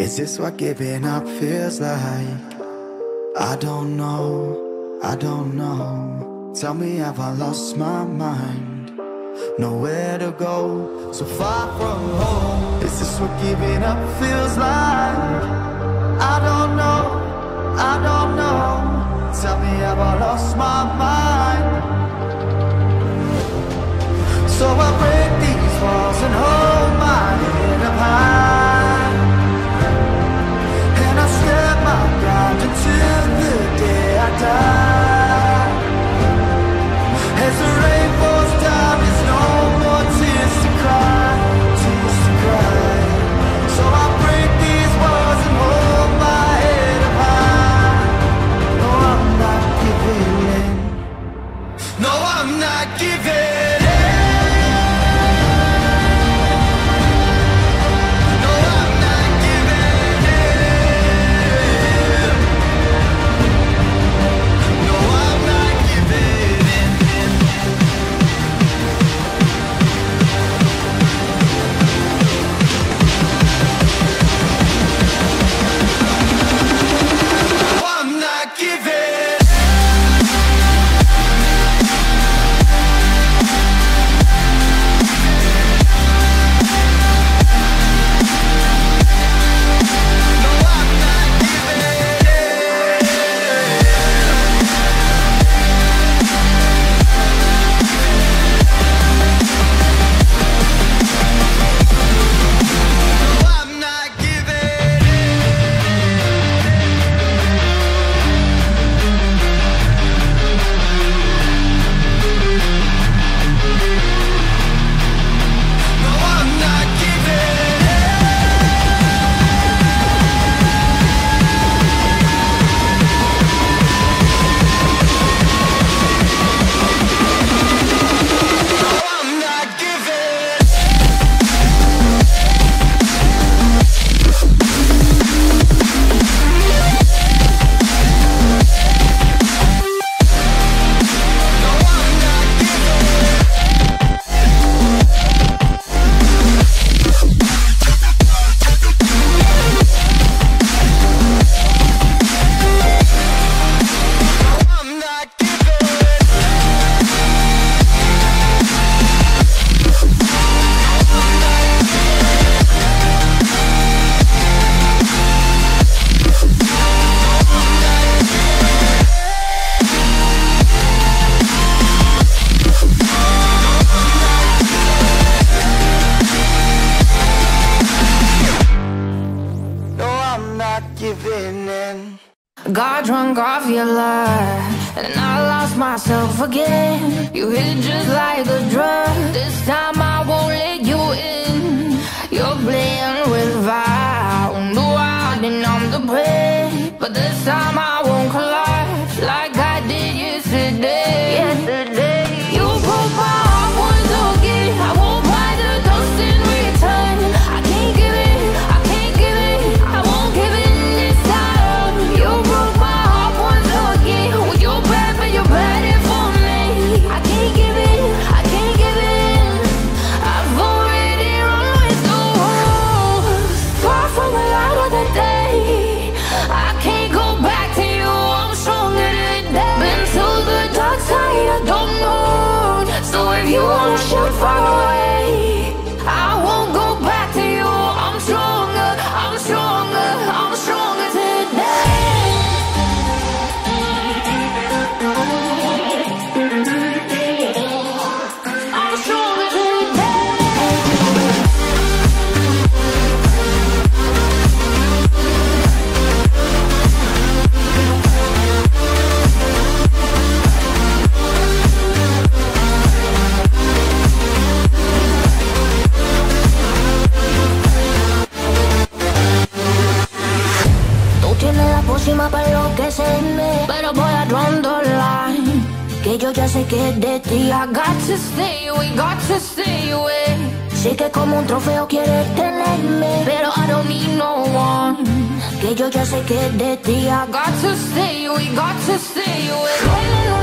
Is this what giving up feels like? I don't know, I don't know. Tell me, have I lost my mind? Nowhere to go, so far from home. Is this what giving up feels like? I don't know, I don't know. Tell me, have I lost my mind? got drunk off your love, And I lost myself again. You hit just like would run away. que yo ya sé que de ti. I got to stay away, got to stay away. Sé que como un trofeo quiere tenerme, pero I don't need no one. Que yo ya sé que de ti. I got to stay away, got to stay away.